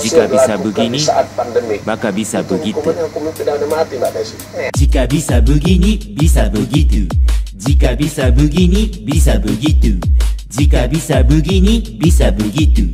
Jika bisa begini, maka bisa begitu. Eh. Jika bisa begini, bisa begitu. Jika bisa begini, bisa begitu. Jika bisa begini, bisa begitu.